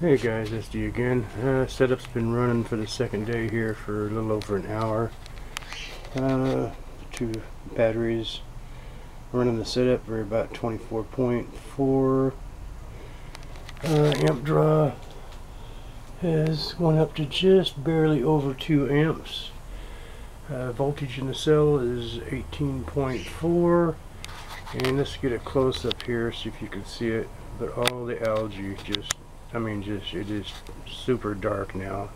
Hey guys, SD again. Uh, setup's been running for the second day here for a little over an hour. Uh, two batteries running the setup. We're about 24.4. Uh, amp draw has gone up to just barely over 2 amps. Uh, voltage in the cell is 18.4 and let's get a close up here see if you can see it but all the algae just I mean just it is super dark now.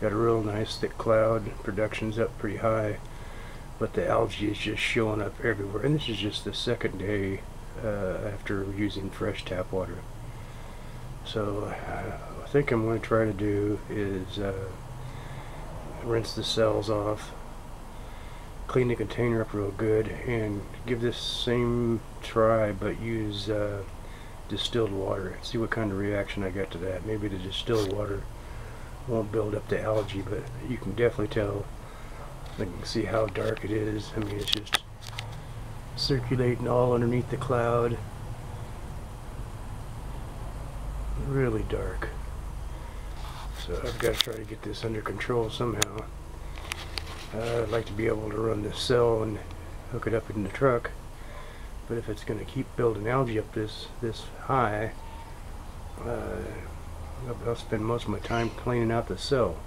Got a real nice thick cloud. Production's up pretty high but the algae is just showing up everywhere. And this is just the second day uh, after using fresh tap water. So uh, I think I'm going to try to do is uh, rinse the cells off clean the container up real good and give this same try but use uh, distilled water. See what kind of reaction I get to that. Maybe the distilled water won't build up the algae but you can definitely tell. You can see how dark it is. I mean it's just circulating all underneath the cloud. Really dark. So I've got to try to get this under control somehow. Uh, I'd like to be able to run this cell and hook it up in the truck. But if it's going to keep building algae up this this high, uh, I'll spend most of my time cleaning out the cell.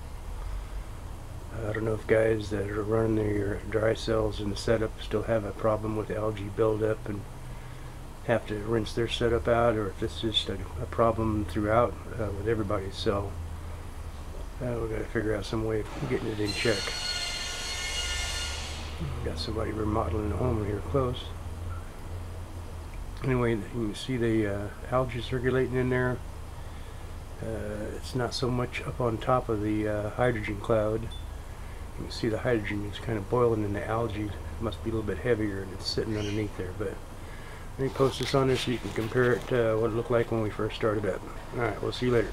I don't know if guys that are running their dry cells in the setup still have a problem with algae buildup and have to rinse their setup out or if it's just a, a problem throughout uh, with everybody's cell. Uh, we've got to figure out some way of getting it in check. Got somebody remodeling a home here close. Anyway, you can see the uh, algae circulating in there. Uh, it's not so much up on top of the uh, hydrogen cloud. You can see the hydrogen is kind of boiling in the algae. It must be a little bit heavier and it's sitting underneath there. But let me post this on there so you can compare it to what it looked like when we first started up. Alright, we'll see you later.